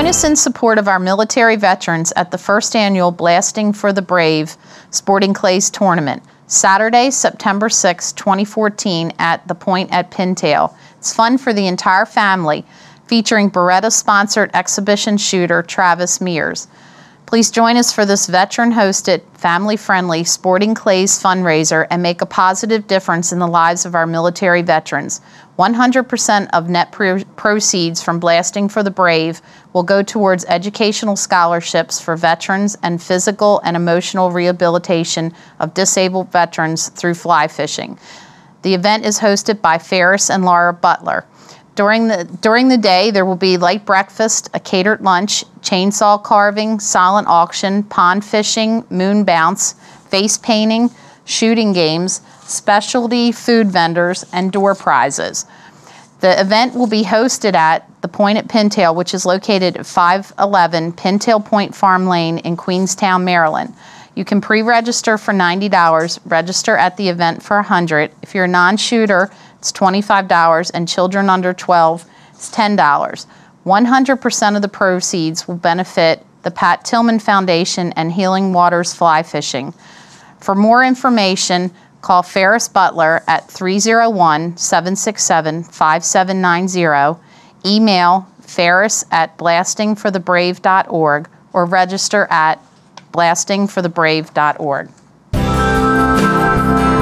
Join us in support of our military veterans at the first annual Blasting for the Brave Sporting Clays Tournament, Saturday, September 6, 2014, at the Point at Pintail. It's fun for the entire family, featuring Beretta sponsored exhibition shooter Travis Mears. Please join us for this veteran hosted, family friendly Sporting Clays fundraiser and make a positive difference in the lives of our military veterans. 100% of net pro- proceeds from Blasting for the Brave will go towards educational scholarships for veterans and physical and emotional rehabilitation of disabled veterans through fly fishing. The event is hosted by Ferris and Laura Butler. During the, during the day, there will be light breakfast, a catered lunch, chainsaw carving, silent auction, pond fishing, moon bounce, face painting, shooting games, specialty food vendors, and door prizes. The event will be hosted at the Point at Pintail, which is located at 511 Pintail Point Farm Lane in Queenstown, Maryland. You can pre-register for $90, register at the event for 100. If you're a non-shooter, it's $25 and children under 12 it's $10. 100% of the proceeds will benefit the Pat Tillman Foundation and Healing Waters Fly Fishing. For more information, call Ferris Butler at 301 767 5790, email ferris at blastingforthebrave.org, or register at blastingforthebrave.org.